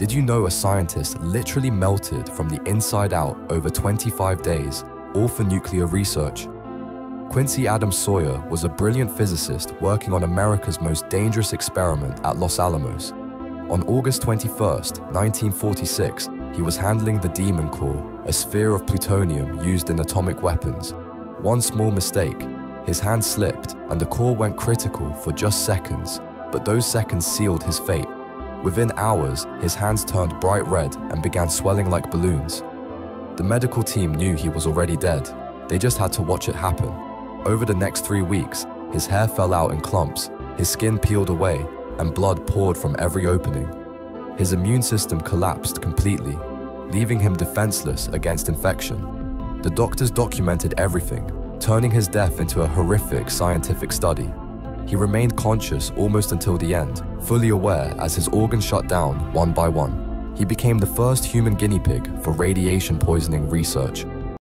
Did you know a scientist literally melted from the inside out over 25 days, all for nuclear research? Quincy Adams Sawyer was a brilliant physicist working on America's most dangerous experiment at Los Alamos. On August 21, 1946, he was handling the Demon Core, a sphere of plutonium used in atomic weapons. One small mistake, his hand slipped and the core went critical for just seconds, but those seconds sealed his fate. Within hours, his hands turned bright red and began swelling like balloons. The medical team knew he was already dead. They just had to watch it happen. Over the next three weeks, his hair fell out in clumps, his skin peeled away, and blood poured from every opening. His immune system collapsed completely, leaving him defenseless against infection. The doctors documented everything, turning his death into a horrific scientific study. He remained conscious almost until the end, fully aware as his organs shut down one by one. He became the first human guinea pig for radiation poisoning research